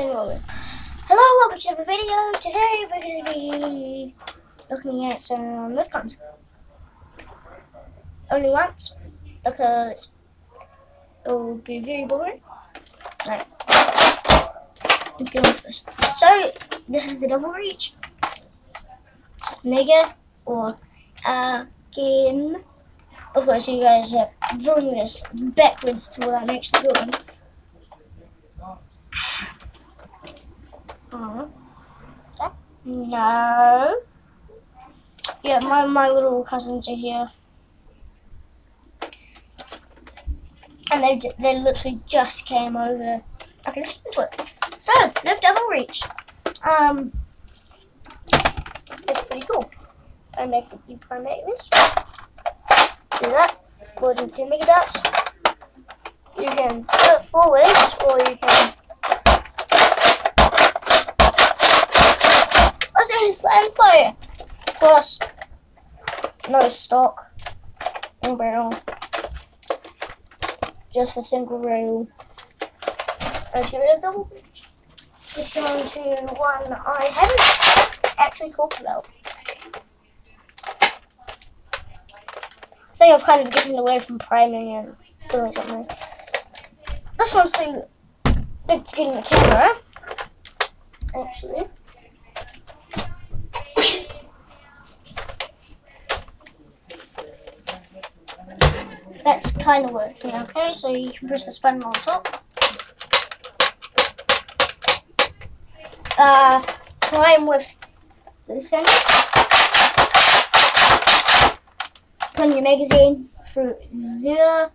Hello, welcome to the video. Today we're going to be looking at some guns. Only once, because it will be very boring. Right. Let's get on with this. So, this is a DoubleBreach. Just mega or again. Of course, you guys are doing this backwards to what I'm actually doing. Uh, no. Yeah, my, my little cousins are here. And they they literally just came over. Okay, let's get into it. So, no DoubleBreach. Um, it's pretty cool. I make you primate this. Do that. We'll do 10 mega dots. You can put it forwards or you can Slam player. Plus, no stock. No barrel. Just a single rail. Let's get rid of reach. Let's go on to one I haven't actually talked about. I think I've kind of gotten away from priming and doing something. This one's too big to get in the camera. Actually. That's kind of working, okay? So you can press this button on top. Uh, prime with this gun. Put your magazine through the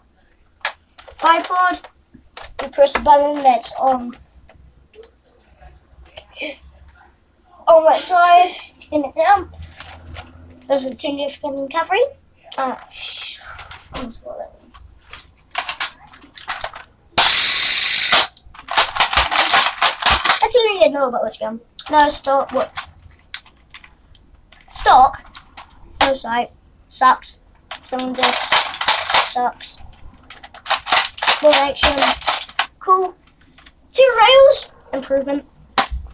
iPod. You press the button that's on on that side. Extend it down. Those are the two different covering. Uh, shh. I'm just gonna let them- That's all you need to know about this gun. No stock. What? Stock. No sight. Sucks. Cylinder. Sucks. More action. Cool. Two rails. Improvement.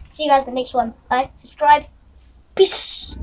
See you guys in the next one. Bye. Subscribe. Peace.